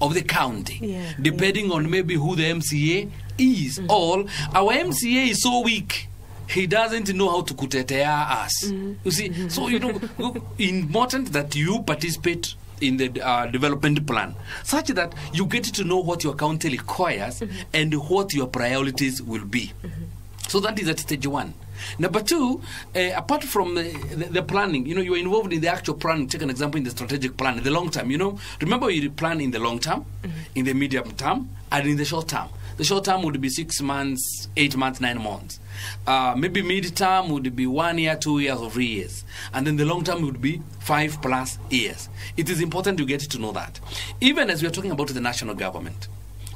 of the county, Yeah, depending on maybe who the MCA is. Mm. all our MCA is so weak. He doesn't know how to kutetea us. Mm. You see, so you know, important that you participate in the uh, development plan, such that you get to know what your county requires mm-hmm. and what your priorities will be. Mm-hmm. So that is at stage one. Number two, uh, apart from the, the, the planning, you know, you are involved in the actual planning. Take an example in the strategic plan, in the long term. You know, remember you plan in the long term, mm-hmm. in the medium term, and in the short term. The short term would be six months, eight months, nine months. Uh, maybe mid term would be one year, two years, or three years. And then the long term would be five plus years. It is important you get to know that. Even as we are talking about the national government,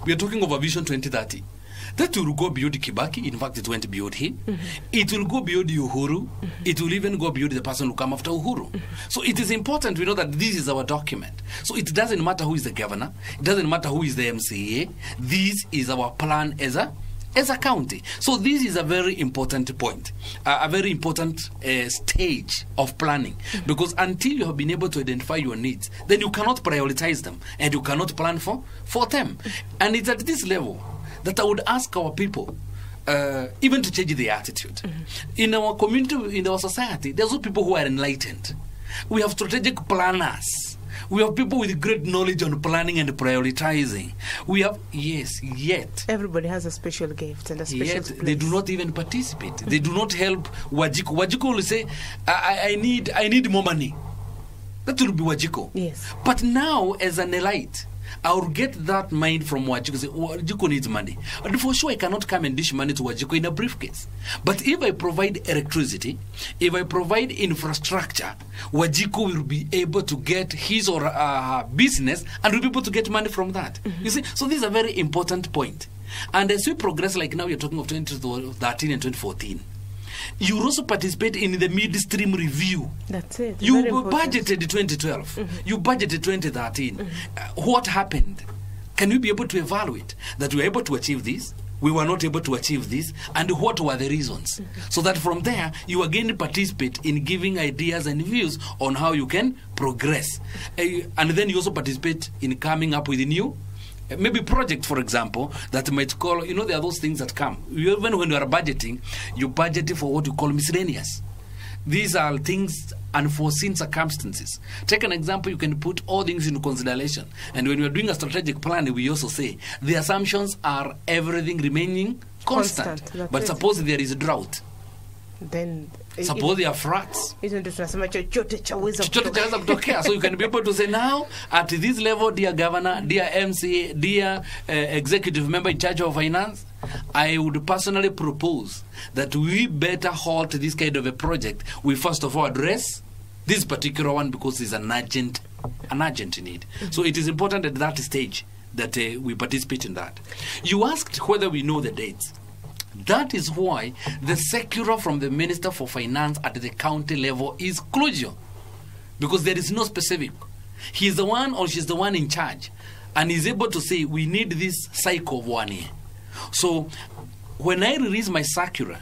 we are talking of a vision 2030. That will go beyond Kibaki. In fact, it went beyond him. It will go beyond Uhuru. It will even go beyond the person who come after Uhuru. So it is important we know that this is our document. So it doesn't matter who is the governor. It doesn't matter who is the MCA. This is our plan as a as a county. So this is a very important point, uh, a very important uh, stage of planning, because until you have been able to identify your needs, then you cannot prioritize them and you cannot plan for for them. And it's at this level that I would ask our people. Uh, even to change the attitude. In our community, in our society, there's also people who are enlightened. We have strategic planners. We have people with great knowledge on planning and prioritizing. We have, yes, yet Everybody has a special gift and a special Yet place. they do not even participate. They do not help Wajiko. Wajiko will say, I- I need I need more money. That will be Wajiko. Yes. But now, as an elite, I will get that mind from Wajiko. Say, Wajiko needs money. And for sure, I cannot come and dish money to Wajiko in a briefcase. But if I provide electricity, if I provide infrastructure, Wajiko will be able to get his or uh, her business and will be able to get money from that. You see, so this is a very important point. And as we progress, like now, you're talking of 2013 and 2014. You also participate in the midstream review. That's it. You budgeted 2012. You budgeted 2013. Uh, what happened? Can you be able to evaluate that we were able to achieve this? We were not able to achieve this, and what were the reasons? So that from there, you again participate in giving ideas and views on how you can progress. Uh, and then you also participate in coming up with new maybe project for example that might call you know there are those things that come. You- even when you are budgeting you budget for what you call miscellaneous. These are things unforeseen circumstances. Take an example you can put all things into consideration. And when we are doing a strategic plan we also say the assumptions are everything remaining constant, Constant, but it. suppose there is drought Then eh, suppose they are frats, hizo ndio tunasema chochote chaweza chochote chaweza kutokea. so you can be able to say now at this level dear governor dear mca dear uh, executive member in charge of finance i would personally propose that we better halt this kind of a project. We first of all address this particular one because it's an urgent an urgent need. So it is important at that stage that uh, we participate in that. You asked whether we know the dates that is why the circular from the Minister for Finance at the county level is crucial because there is no specific. He is the one or she's the one in charge and is able to say, we need this cycle of one year. So when I release my circular,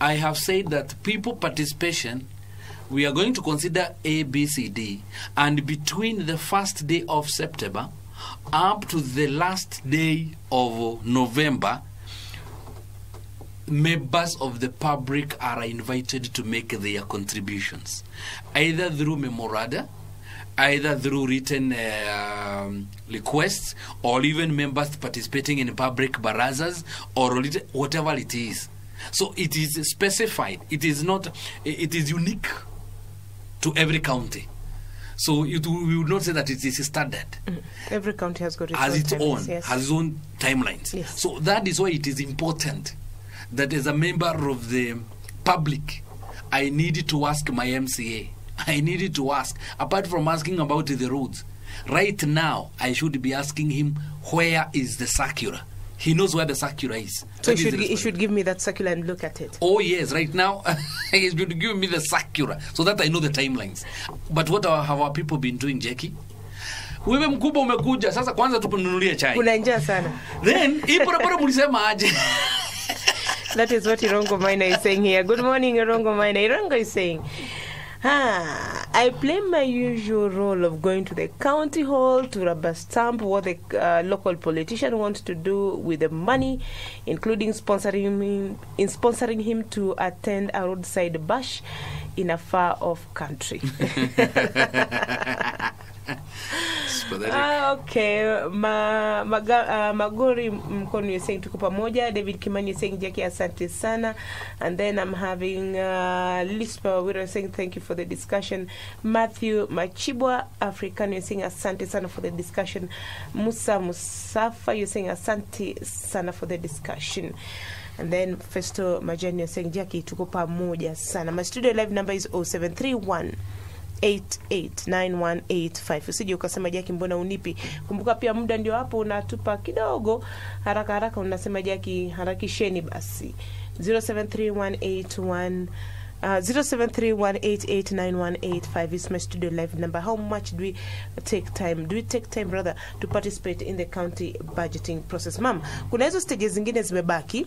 I have said that people participation, we are going to consider A, B, C, D, and between the first day of September up to the last day of November, members of the public are invited to make their contributions, either through memoranda, either through written uh, requests, or even members participating in public barazas, or whatever it is. So it is specified. It is not. It is unique to every county. So it, we would not say that it is standard. Every county has got its has own its timelines, own yes. has its own timelines. Yes. So that is why it is important that as a member of the public, I need to ask my MCA. I need to ask, apart from asking about the roads, right now I should be asking him where is the circular. He knows where the circular is. So That you should, you should give me that circular and look at it. Oh yes, right now he should give me the circular so that I know the timelines. But what are, have our people been doing, Jackie? Wewe mkubwa umekuja sasa, kwanza tukununulie chai. Kuna njaa sana. Then hii barabara mlisema aje? That is what Irongo Maina is saying here. Good morning, Irongo Maina. Irongo is saying, Ah, I play my usual role of going to the county hall to rubber stamp what the uh, local politician wants to do with the money, including sponsoring him, in sponsoring him to attend a roadside bash in a far off country. Ah, okay. Ma, maga, uh, Magori Mkono you're saying tuko pamoja. David Kimani you're saying Jackie asante sana. And then I'm having uh, Lispa Wira saying thank you for the discussion. Matthew Machibwa African you're saying asante sana for the discussion. Musa Musafa you're saying asante sana for the discussion. And then Festo Majani you're saying Jackie tuko pamoja sana. My studio live number is 0731 889185 usije ukasema jaki mbona unipi kumbuka pia muda ndio hapo unatupa kidogo haraka haraka unasema jaki harakisheni basi 073181 Uh, 0731889185 is my studio live number. How much do we take time? Do we take time rather to participate in the county budgeting process? Mom, kuna hizo stages zingine zimebaki.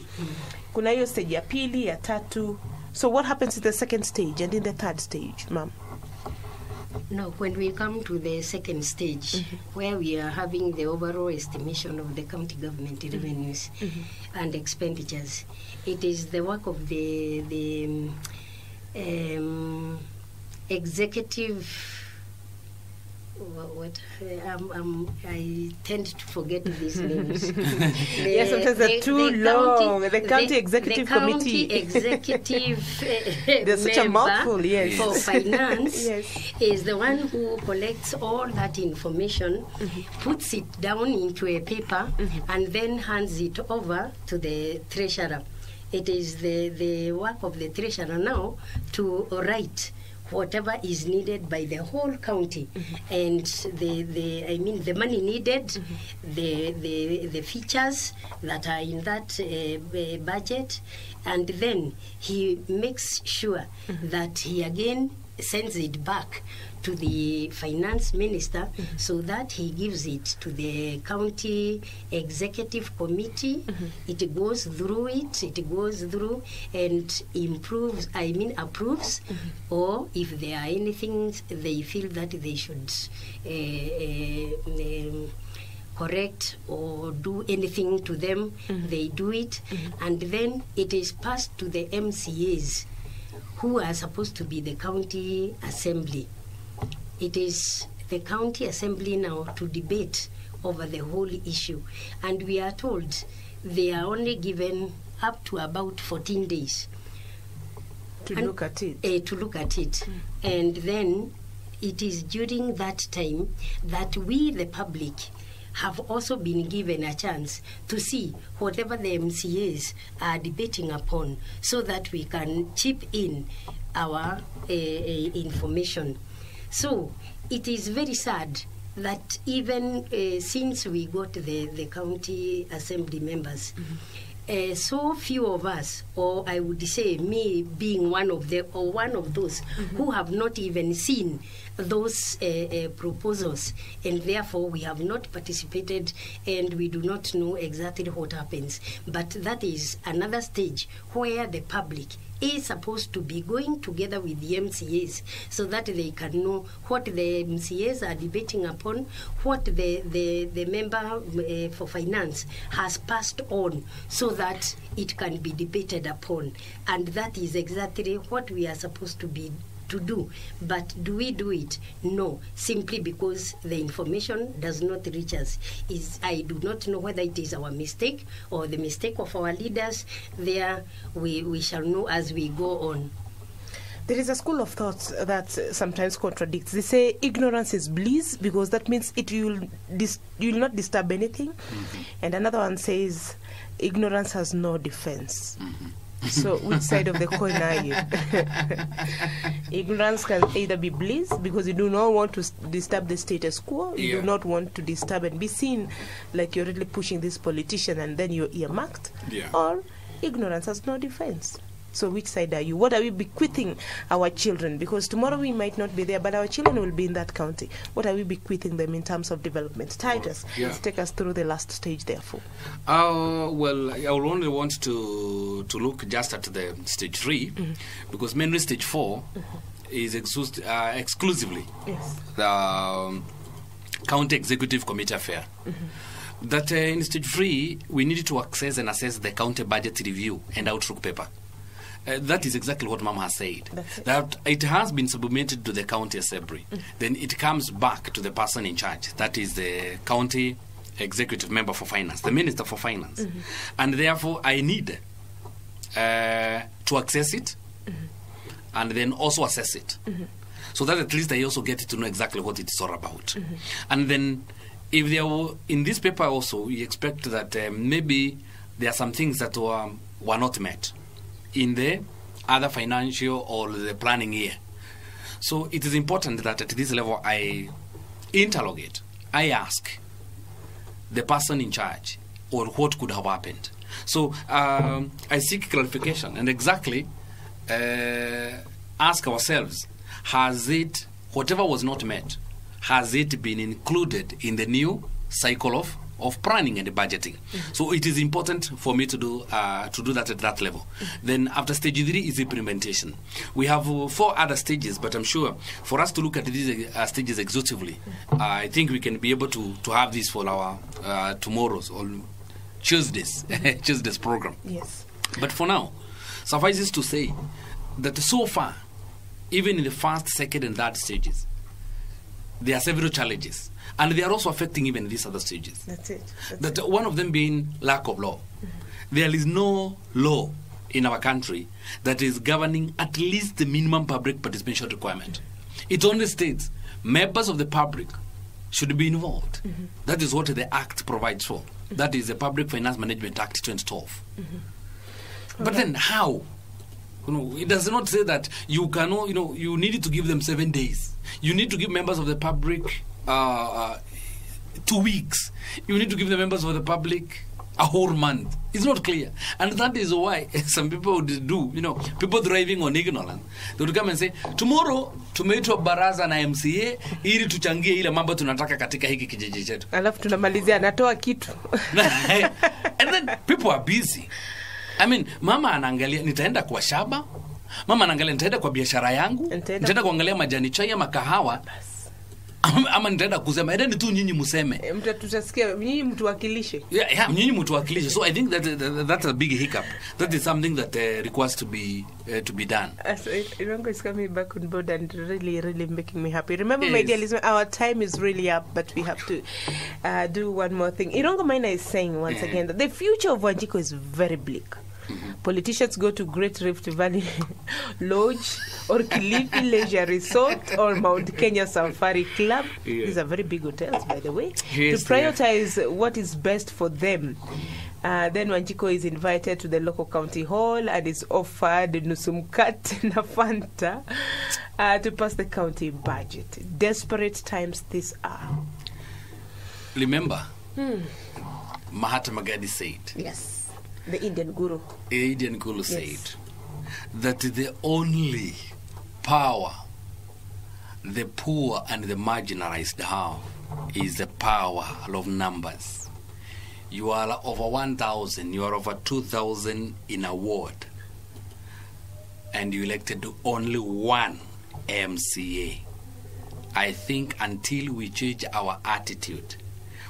Kuna hiyo stage ya pili, ya tatu. So what happens in the second stage and in the third stage, ma'am? Now, when we come to the second stage, where we are having the overall estimation of the county government revenues and expenditures, it is the work of the the um, um, executive. Wha- What um, um, I tend to forget these names. The- Yeah, sometimes they're too long. The county executive the county committee. executive uh, They're such a member mouthful, yes. for finance Yes. is the one who collects all that information, puts it down into a paper, and then hands it over to the treasurer. It is the, the work of the treasurer now to write whatever is needed by the whole county. Mm-hmm. And the, the I mean the money needed mm-hmm. the, the the features that are in that uh, uh budget. And then he makes sure mm-hmm. that he again sends it back to the finance minister so that he gives it to the county executive committee. It goes through it it goes through and improves i mean approves or if there are anything they feel that they should uh, uh, um, correct or do anything to them they do it. And then it is passed to the mcas who are supposed to be the county assembly it is the county assembly now to debate over the whole issue and we are told they are only given up to about 14 days To And- look at it. eh, to look at it. And then it is during that time that we, the public, have also been given a chance to see whatever the MCAs are debating upon so that we can chip in our uh, uh, information. So it is very sad that even uh, since we got the, the county assembly members, uh, so few of us, or I would say me being one of the or one of those who have not even seen those uh, uh, proposals, and therefore we have not participated, and we do not know exactly what happens. But that is another stage where the public is supposed to be going together with the MCAs so that they can know what the MCAs are debating upon, what the, the, the member uh, for finance has passed on so that it can be debated upon. And that is exactly what we are supposed to be to do. But do we do it? No, simply because the information does not reach us. Is I do not know whether it is our mistake or the mistake of our leaders. There, we, we shall know as we go on. There is a school of thought that sometimes contradicts. They say ignorance is bliss because that means it will dis- you will not disturb anything, mm-hmm. and another one says ignorance has no defense. Mm-hmm. So, which side of the coin are you? Ignorance can either be bliss because you do not want to disturb the status quo, you Yeah. do not want to disturb and be seen like you're really pushing this politician and then you're earmarked, Yeah. or ignorance has no defense. So, which side are you? What are we bequeathing our children? Because tomorrow we might not be there, but our children will be in that county. What are we bequeathing them in terms of development? Titus, Yeah. take us through the last stage, therefore. Uh, well, I will only want to to look just at the stage 3 because mainly stage 4 is exus- uh, exclusively Yes. the um, county executive committee affair. That uh, in stage three, we need to access and assess the county budget review and outlook paper. Uh, that is exactly what Mama has said. It. That it has been submitted to the county assembly. Then it comes back to the person in charge. That is the county executive member for finance, the minister for finance. And therefore, I need uh, to access it and then also assess it. So that at least I also get to know exactly what it is all about. And then, if there were, in this paper also, we expect that um, maybe there are some things that were, were not met in the other financial or the planning year. So it is important that at this level I interrogate, I ask the person in charge or what could have happened. So um, I seek clarification and exactly uh, ask ourselves has it, whatever was not met, has it been included in the new cycle of, of planning and budgeting? So it is important for me to do uh, to do that at that level. Then after stage three is implementation. We have uh, four other stages, but I'm sure for us to look at these uh, stages exhaustively, I think we can be able to, to have this for our uh, tomorrow's or Tuesdays Tuesdays program. Yes. But for now, suffices to say that so far, even in the first, second, and third stages, there are several challenges, and they are also affecting even these other stages. That's it. That's That it. one of them being lack of law. There is no law in our country that is governing at least the minimum public participation requirement. It only states members of the public should be involved. Mm-hmm. That is what the Act provides for. That is the Public Finance Management Act 2012. Mm-hmm. But then how? You know, it does not say that you cannot, you know, you need to give them seven days. You need to give members of the public uh, uh, two weeks. You need to give the members of the public a whole month. It's not clear. And that is why some people would do, you know, people driving on ignorance. They would come and say, tomorrow tumeitwa baraza na MCA ili tuchangie ile mambo tunataka katika hiki kijiji chetu. alafu tunamalizia anatoa kitu and then people are busy i mean mama anaangalia nitaenda kwa shaba? Mama anaangalia nitaenda kwa biashara yangu? Nitaenda- nitaenda kuangalia majani chai ama kahawa ama, nitaenda kusema endeni tu nyinyi museme Eh, tutasikia nyinyi mtuwakilishe yeah, yeah, nyinyi mtuwakilishe so i think that, that that's a big hiccup that is something that uh, requires to be uh, to be done As- Irango is coming back on board and really, really making me happy. Remember, my dear listener, our time is really up, but we have to uh, do one more thing. Maina is saying once Yeah. again that the future of Wanjiko is very bleak. Politicians go to Great Rift Valley Lodge or Kilifi Leisure Resort or Mount Kenya Safari Club. Yeah. These are very big hotels, by the way. Yes, to they are. prioritize what is best for them. Uh, then Wanjiku is invited to the local county hall and is offered nusumkat na Fanta uh, to pass the county budget. Desperate times these are. remember mahatma gandhi said Yes. The Indian guru. The Indian Guru Yes. said that the only power the poor and the marginalized have is the power of numbers. You are over 1,000, you are over 2,000 in a ward, and you elected only one MCA. I think until we change our attitude,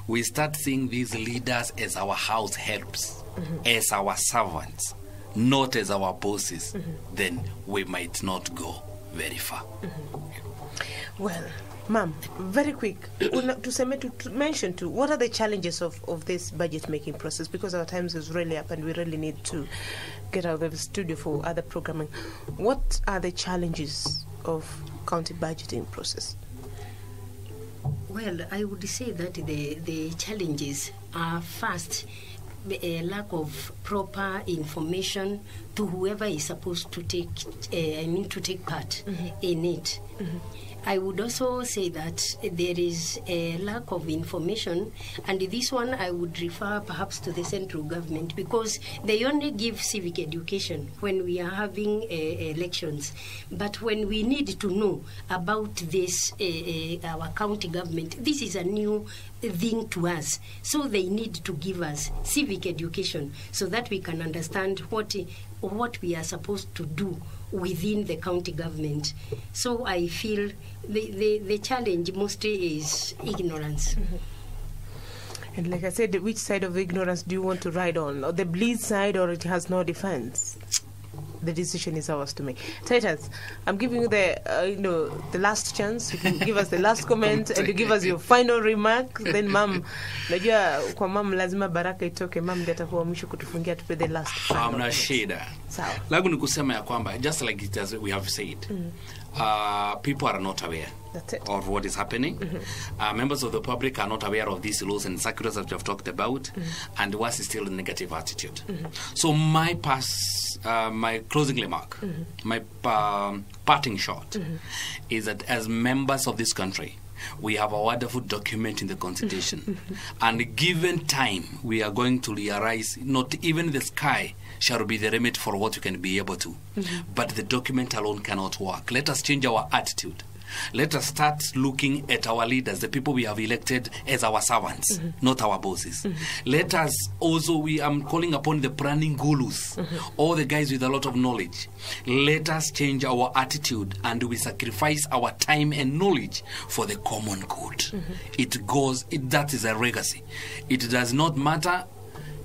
we start seeing these leaders as our house helps, mm-hmm. as our servants, not as our bosses, mm-hmm. then we might not go very far. Mm-hmm. Well, Ma'am, very quick, tuseme to, to mention to what are the challenges of, of this budget making process because our times is really up and we really need to get out of the studio for other programming. What are the challenges of county budgeting process? Well, I would say that the, the challenges are first a lack of proper information to whoever is supposed to take, uh, I mean, to take part in it. I would also say that there is a lack of information, and this one I would refer perhaps to the central government because they only give civic education when we are having uh, elections. But when we need to know about this, uh, our county government, this is a new thing to us. So they need to give us civic education so that we can understand what what we are supposed to do within the county government. So I feel the, the, the challenge mostly is ignorance. Mm-hmm. And like I said, which side of ignorance do you want to ride on? The bleed side or it has no defense? The decision is ours to make. Titus, I'm giving you the uh, you know the last chance. You can give us the last comment and you give us your final remark. Then mam, najua kwa mam lazima baraka itoke. Mam ndiye atakuwa mwisho kutufungia tupe the last. hamna shida Sawa. langu ni kusema ya kwamba just like it as we have said mm. uh, people are not aware. Of what is happening. Mm-hmm. Uh, members of the public are not aware of these laws and circulars that we have talked about mm-hmm. and worse is still a negative attitude. Mm-hmm. So my pass uh, my closing remark my um, parting shot is that as members of this country we have a wonderful document in the constitution. And given time we are going to realize not even the sky shall be the limit for what we can be able to. But the document alone cannot work. Let us change our attitude let us start looking at our leaders, the people we have elected as our servants, not our bosses. Let us also, we am calling upon the planning gurus, all the guys with a lot of knowledge. Let us change our attitude and we sacrifice our time and knowledge for the common good. It goes, it, that is a legacy. It does not matter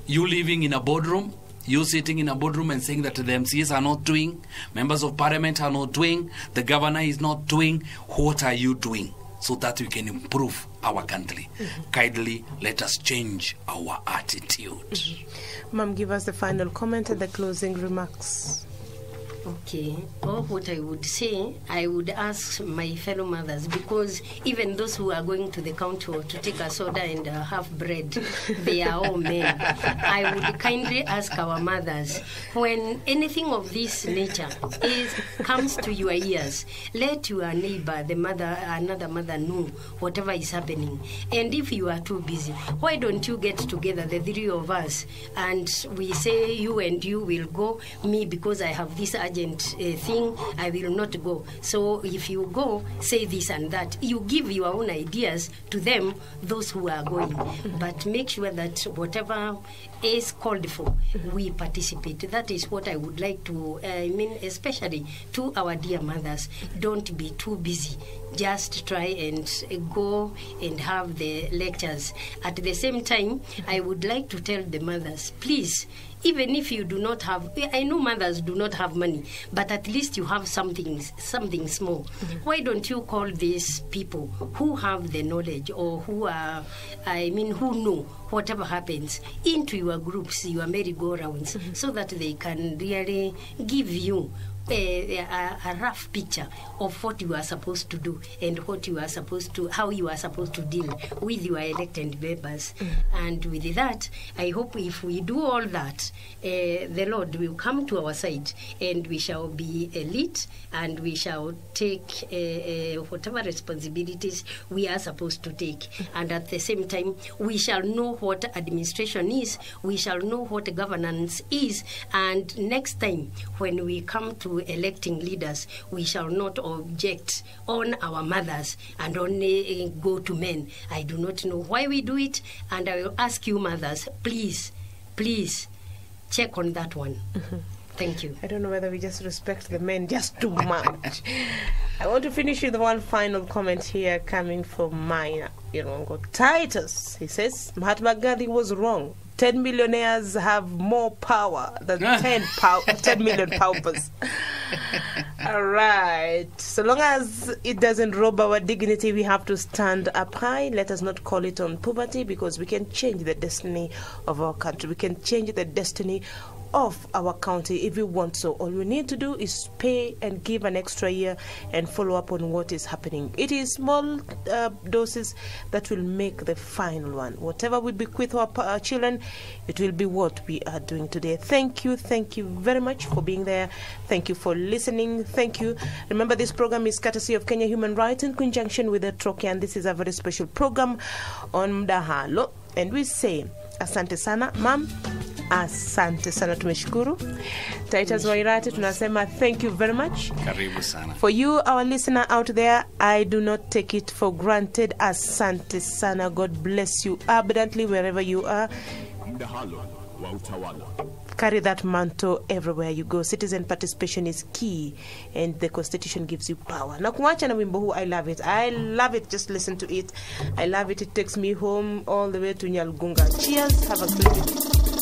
you living in a boardroom, you sitting in a boardroom and saying that the MCs are not doing, members of parliament are not doing, the governor is not doing, what are you doing? So that we can improve our country. Mm-hmm. Kindly let us change our attitude. Mm-hmm. Ma'am, give us the final comment and the closing remarks. Okay. Or what I would say, I would ask my fellow mothers because even those who are going to the counter to take a soda and uh, have bread, they are all men. I would kindly ask our mothers when anything of this nature is comes to your ears, let your neighbor, the mother, another mother know whatever is happening. And if you are too busy, why don't you get together, the three of us, and we say you and you will go, me because I have this urgent uh, thing, I will not go. So if you go, say this and that. You give your own ideas to them, those who are going. But make sure that whatever is called for, we participate. That is what I would like to, uh, I mean, especially to our dear mothers. Don't be too busy. Just try and go and have the lectures. At the same time, I would like to tell the mothers, please, even if you do not have i know mothers do not have money but at least you have something something small. Mm-hmm. Why don't you call these people who have the knowledge or who are i mean who know whatever happens into your groups your merry-go-rounds mm-hmm. so that they can really give you a, a, a rough picture of what you are supposed to do and what you are supposed to, how you are supposed to deal with your elected members. And with that, I hope if we do all that, uh, the Lord will come to our side and we shall be elite and we shall take uh, uh, whatever responsibilities we are supposed to take. And at the same time, we shall know what administration is, we shall know what governance is, and next time when we come to electing leaders, we shall not object on our mothers and only uh, go to men. I do not know why we do it, and I will ask you, mothers, please, please check on that one. Thank you. I don't know whether we just respect the men just too much. I want to finish with one final comment here coming from Maya Irongo. Titus, he says, Mahatma Gandhi was wrong. 10 millionaires have more power than 10, pow- 10 million paupers. All right. So long as it doesn't rob our dignity, we have to stand up high. Let us not call it on poverty because we can change the destiny of our country. We can change the destiny of our county if we want so. All we need to do is pay and give an extra year and follow up on what is happening. It is small uh, doses that will make the final one. Whatever we bequeath our, our children, it will be what we are doing today. Thank you. Thank you very much for being there. Thank you for listening. Thank you. Remember, this program is courtesy of Kenya Human Rights in conjunction with the Troke, and this is a very special program on Mdahalo. And we say, asante sana mam asante sana tumeshukuru. Titus wairati tunasema thank you very much. Karibu sana. For you our listener out there i do not take it for granted. Asante sana. God bless you abundantly wherever you are. Mdahalo wa utawala. carry that mantle everywhere you go. Citizen participation is key and the constitution gives you power. Na kuacha na wimbo huu i love it. I love it. Just listen to it. I love it. It takes me home all the way to nyalgunga cheers. Have a great day.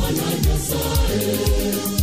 Bwana Nyasaye